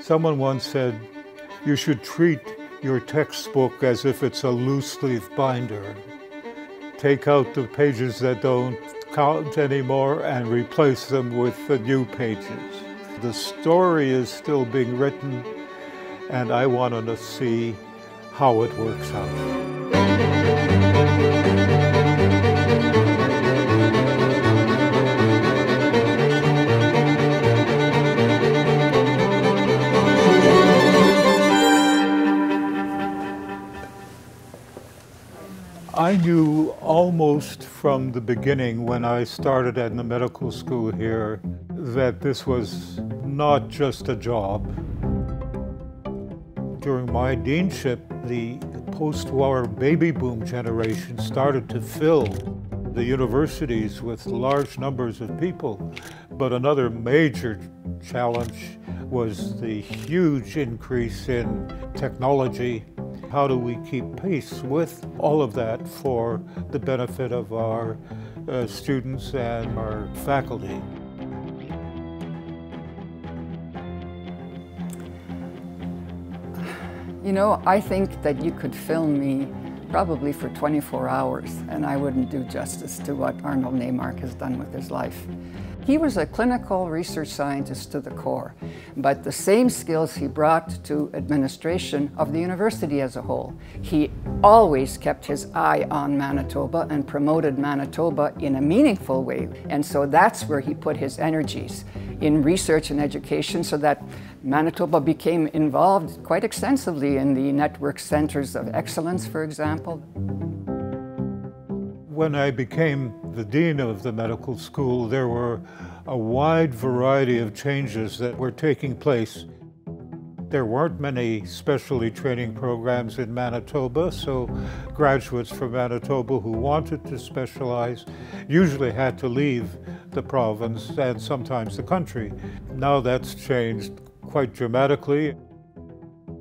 Someone once said, you should treat your textbook as if it's a loose leaf binder. Take out the pages that don't count anymore and replace them with the new pages. The story is still being written and I want to see how it works out. I knew almost from the beginning when I started at the medical school here that this was not just a job. During my deanship, the post-war baby boom generation started to fill the universities with large numbers of people. But another major challenge was the huge increase in technology how do we keep pace with all of that for the benefit of our uh, students and our faculty? You know, I think that you could film me probably for 24 hours and I wouldn't do justice to what Arnold Naimark has done with his life. He was a clinical research scientist to the core, but the same skills he brought to administration of the university as a whole. He always kept his eye on Manitoba and promoted Manitoba in a meaningful way. And so that's where he put his energies in research and education so that Manitoba became involved quite extensively in the network centers of excellence, for example. When I became the dean of the medical school, there were a wide variety of changes that were taking place. There weren't many specialty training programs in Manitoba, so graduates from Manitoba who wanted to specialize usually had to leave the province and sometimes the country. Now that's changed quite dramatically.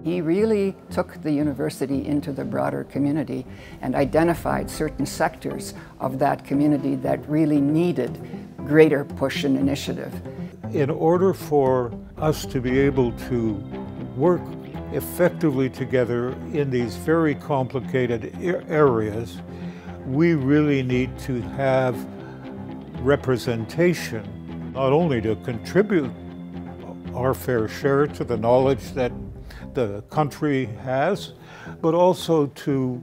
He really took the university into the broader community and identified certain sectors of that community that really needed greater push and initiative. In order for us to be able to work effectively together in these very complicated areas, we really need to have representation, not only to contribute our fair share to the knowledge that the country has, but also to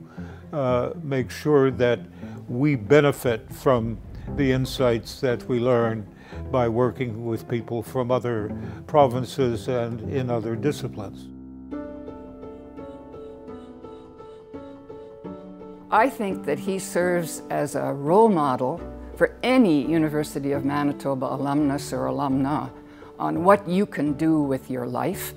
uh, make sure that we benefit from the insights that we learn by working with people from other provinces and in other disciplines. I think that he serves as a role model for any University of Manitoba alumnus or alumna on what you can do with your life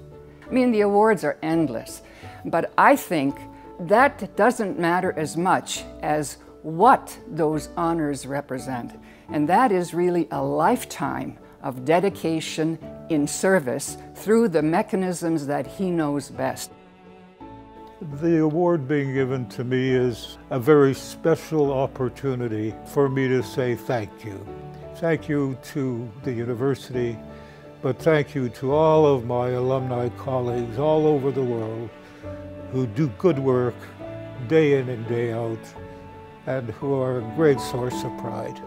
I mean, the awards are endless, but I think that doesn't matter as much as what those honors represent. And that is really a lifetime of dedication in service through the mechanisms that he knows best. The award being given to me is a very special opportunity for me to say thank you. Thank you to the university, but thank you to all of my alumni colleagues all over the world who do good work day in and day out and who are a great source of pride.